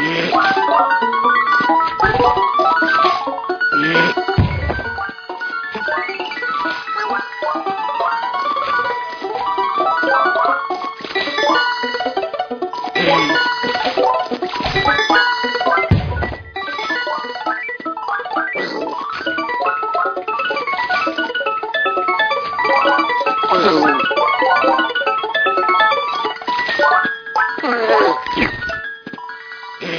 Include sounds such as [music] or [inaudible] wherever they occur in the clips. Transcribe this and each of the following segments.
Yeah.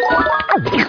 Oh, [laughs]